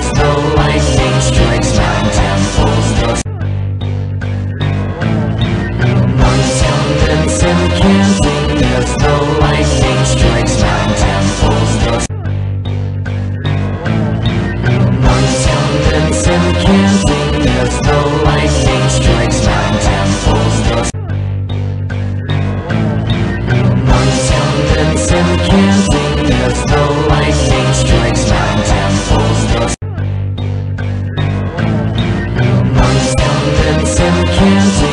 canting The